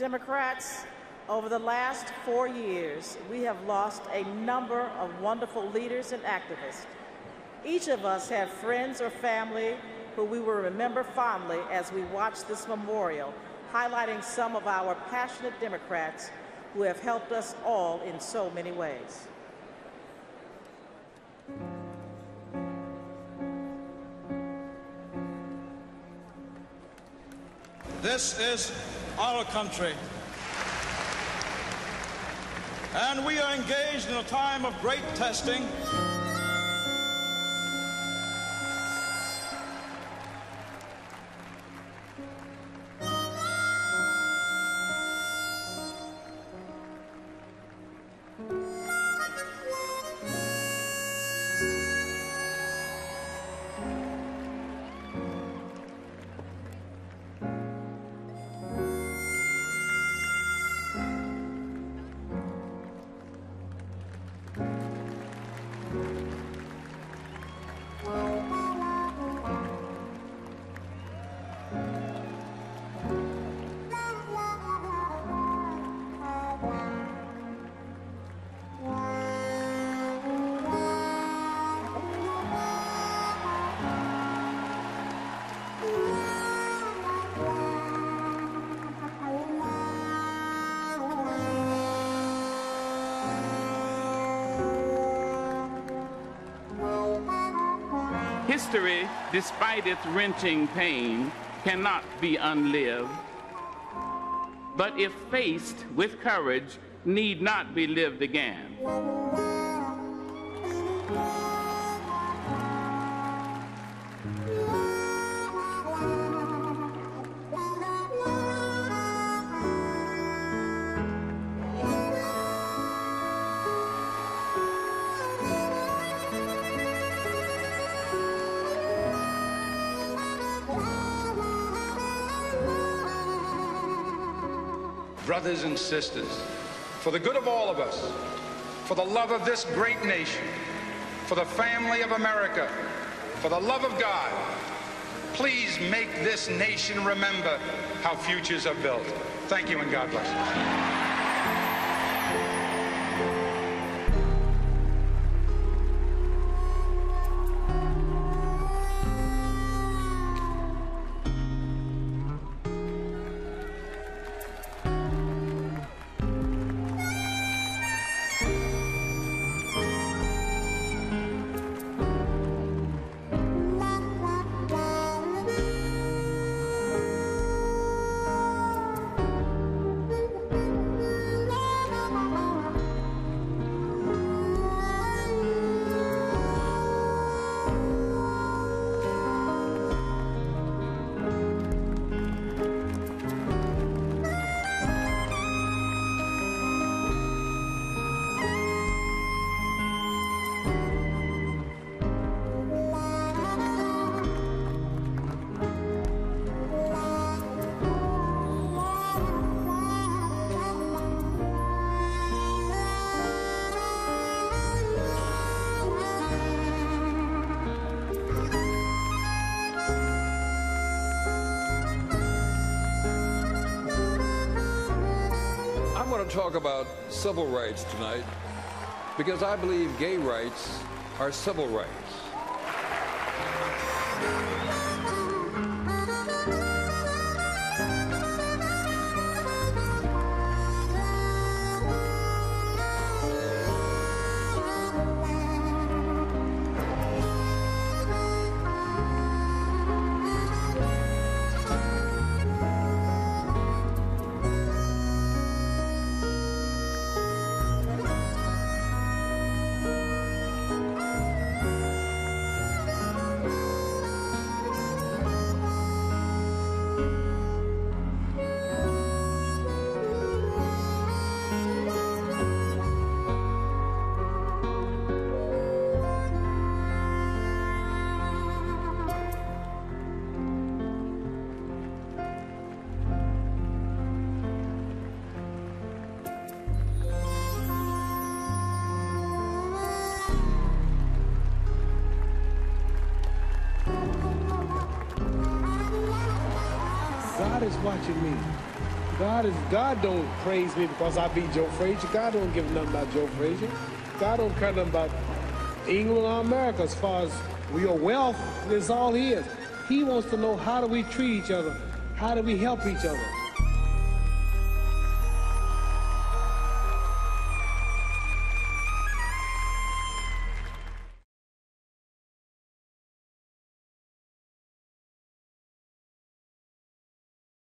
Democrats, over the last four years, we have lost a number of wonderful leaders and activists. Each of us have friends or family who we will remember fondly as we watch this memorial, highlighting some of our passionate Democrats who have helped us all in so many ways. This is our country. And we are engaged in a time of great testing. History, despite its wrenching pain, cannot be unlived. But if faced with courage, need not be lived again. Brothers and sisters, for the good of all of us, for the love of this great nation, for the family of America, for the love of God, please make this nation remember how futures are built. Thank you and God bless you. Talk about civil rights tonight because I believe gay rights are civil rights. God is watching me God is God don't praise me because I beat Joe Frazier. God don't give nothing about Joe Frazier. God don't care nothing about England or America as far as your wealth. That's all he is. He wants to know how do we treat each other? How do we help each other?